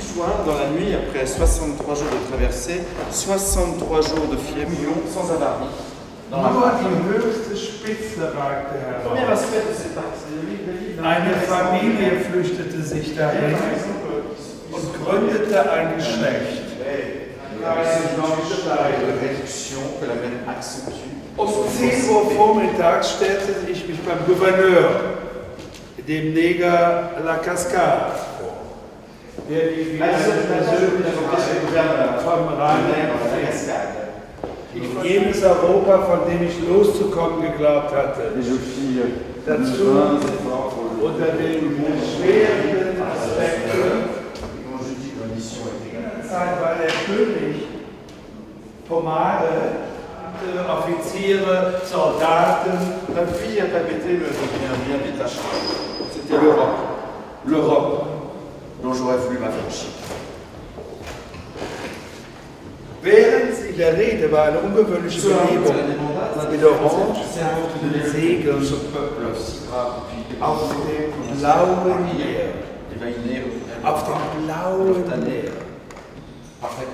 soin dans la nuit après 63 jours de traversée, 63 jours de fièvre sans avarie. Nur die höchste Spitze ragte livre, Eine Familie flüchtete sich dahin und gründete ein Geschlecht. Um 10 Uhr vormittags stellte ich mich beim Gouverneur, dem Neger La Cascade, Also, vom Rhein von jenes Europa, von dem ich loszukommen geglaubt hatte, dazu le unter den schwerenden Aspekten. Zeit war der König Pomade, Offiziere, Soldaten, la fille me devient bien détachant. C'était l'Europe, l'Europe. Dont j'aurais voulu m'affranchir. Während sie der Rede war eine ungewöhnliche Belebung mit Orange Segeln auf dem blauen Meer. Auf dem blauen Meer.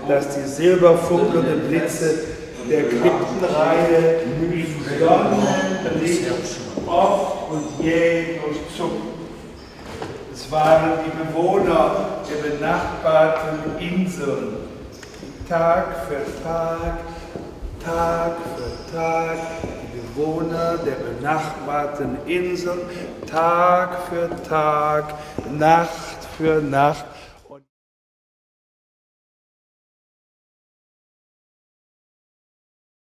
dass die silberfunkelnden Blitze der Kryptenreihe im Sonnenlicht oft und je durchzuckten. Es waren die Bewohner der benachbarten Inseln, die Tag für Tag, Tag für Tag, die Bewohner der benachbarten Inseln, Tag für Tag, Nacht für Nacht